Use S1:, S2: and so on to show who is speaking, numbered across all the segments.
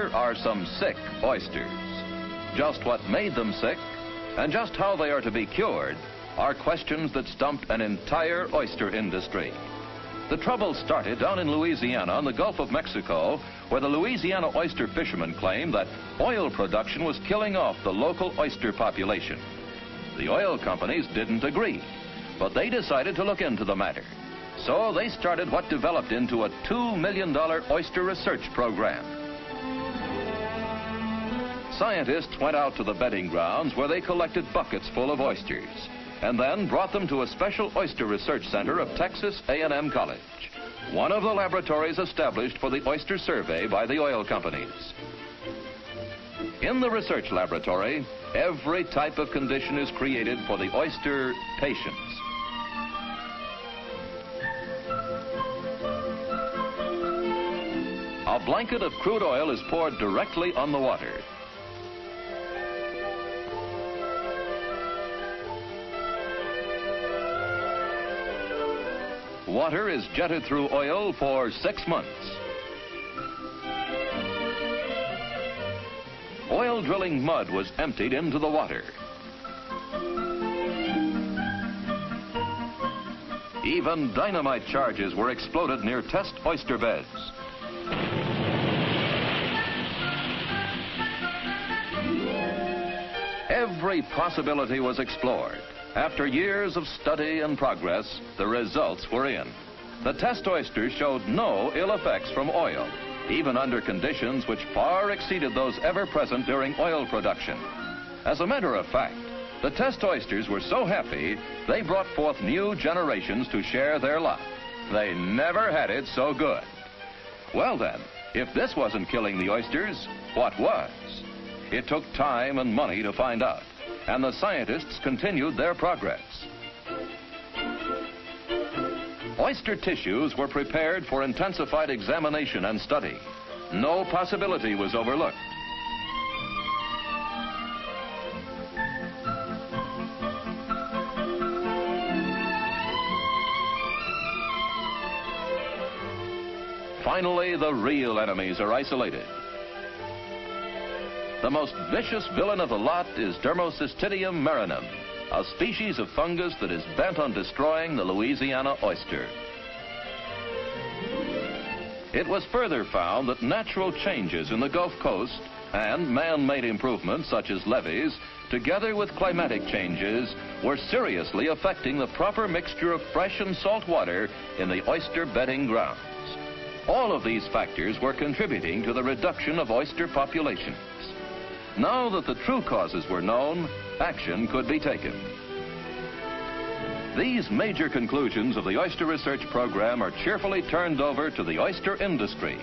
S1: here are some sick oysters. Just what made them sick and just how they are to be cured are questions that stumped an entire oyster industry. The trouble started down in Louisiana on the Gulf of Mexico, where the Louisiana oyster fishermen claimed that oil production was killing off the local oyster population. The oil companies didn't agree, but they decided to look into the matter. So they started what developed into a $2 million oyster research program. Scientists went out to the bedding grounds where they collected buckets full of oysters and then brought them to a special oyster research center of Texas A&M College, one of the laboratories established for the oyster survey by the oil companies. In the research laboratory, every type of condition is created for the oyster patients. A blanket of crude oil is poured directly on the water. Water is jetted through oil for six months. Oil drilling mud was emptied into the water. Even dynamite charges were exploded near test oyster beds. Every possibility was explored. After years of study and progress, the results were in. The test oysters showed no ill effects from oil, even under conditions which far exceeded those ever present during oil production. As a matter of fact, the test oysters were so happy, they brought forth new generations to share their lot. They never had it so good. Well then, if this wasn't killing the oysters, what was? It took time and money to find out and the scientists continued their progress. Oyster tissues were prepared for intensified examination and study. No possibility was overlooked. Finally, the real enemies are isolated. The most vicious villain of the lot is Dermocystidium marinum, a species of fungus that is bent on destroying the Louisiana oyster. It was further found that natural changes in the Gulf Coast and man-made improvements such as levees, together with climatic changes, were seriously affecting the proper mixture of fresh and salt water in the oyster bedding grounds. All of these factors were contributing to the reduction of oyster populations. Now that the true causes were known, action could be taken. These major conclusions of the oyster research program are cheerfully turned over to the oyster industry.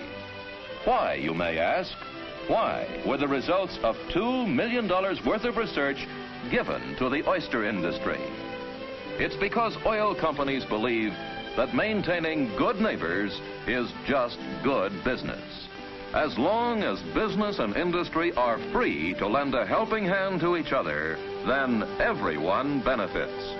S1: Why, you may ask? Why were the results of $2 million worth of research given to the oyster industry? It's because oil companies believe that maintaining good neighbors is just good business. As long as business and industry are free to lend a helping hand to each other, then everyone benefits.